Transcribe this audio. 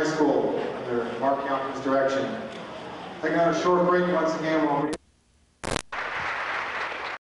High School under Mark Young's direction. Taking on a short break once again while we